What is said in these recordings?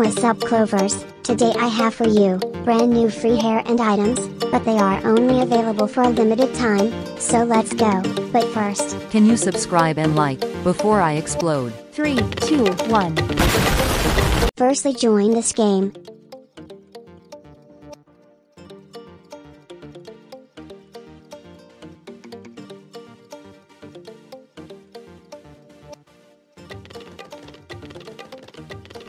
What's up Clovers? Today I have for you, brand new free hair and items, but they are only available for a limited time, so let's go. But first, Can you subscribe and like before I explode? 3, 2, 1. firstly join this game.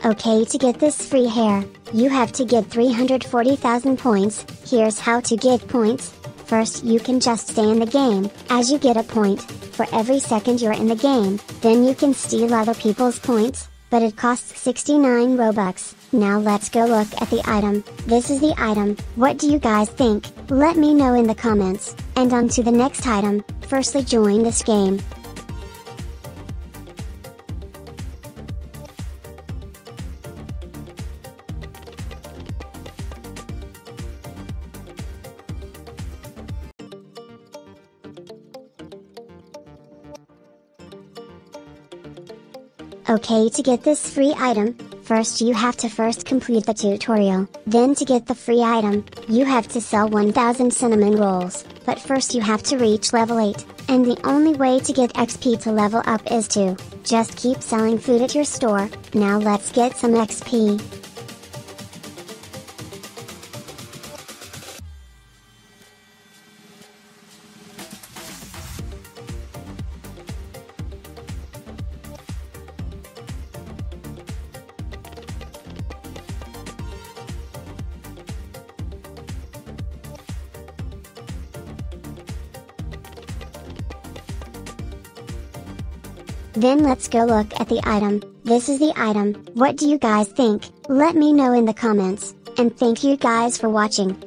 Okay to get this free hair, you have to get 340,000 points, here's how to get points. First you can just stay in the game, as you get a point, for every second you're in the game, then you can steal other people's points, but it costs 69 Robux. Now let's go look at the item. This is the item. What do you guys think? Let me know in the comments. And on to the next item. Firstly join this game. Okay to get this free item, first you have to first complete the tutorial, then to get the free item, you have to sell 1000 cinnamon rolls, but first you have to reach level 8, and the only way to get XP to level up is to, just keep selling food at your store, now let's get some XP. Then let's go look at the item. This is the item. What do you guys think? Let me know in the comments. And thank you guys for watching.